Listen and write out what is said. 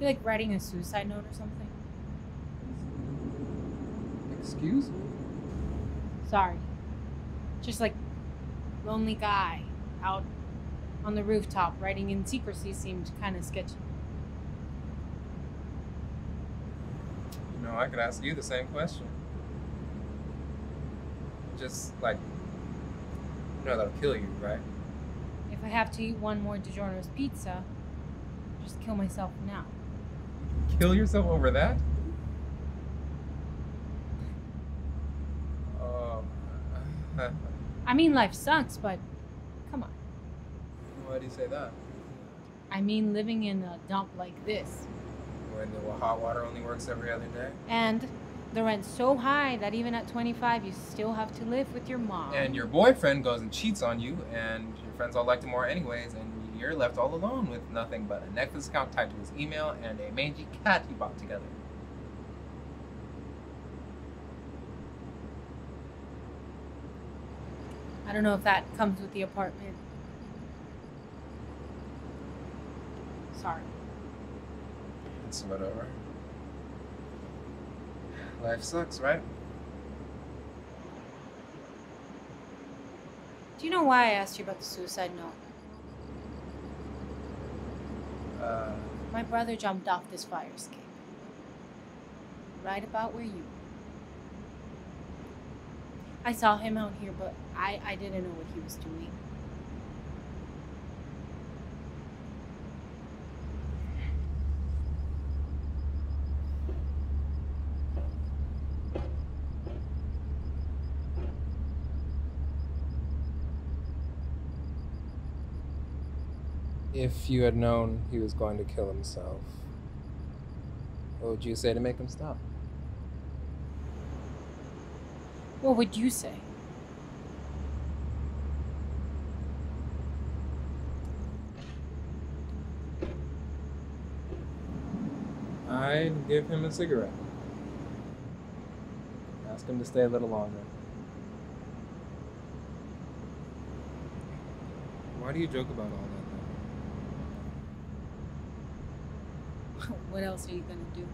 You like writing a suicide note or something? Excuse me? Sorry. Just like lonely guy out on the rooftop writing in secrecy seemed kind of sketchy. You know, I could ask you the same question. Just like, you know that'll kill you, right? If I have to eat one more DiGiorno's pizza, I'll just kill myself now. Kill yourself over that? Oh. I mean, life sucks, but come on. Why do you say that? I mean, living in a dump like this. When the hot water only works every other day? And the rent's so high that even at 25, you still have to live with your mom. And your boyfriend goes and cheats on you, and your friends all like him more anyways, and you're left all alone with nothing but a Netflix account tied to his email and a mangy cat he bought together. I don't know if that comes with the apartment. Sorry. It's whatever. Life sucks, right? Do you know why I asked you about the suicide note? Uh, My brother jumped off this fire escape. Right about where you were. I saw him out here, but I, I didn't know what he was doing. If you had known he was going to kill himself, what would you say to make him stop? What would you say? I'd give him a cigarette. Ask him to stay a little longer. Why do you joke about all that? what else are you going to do?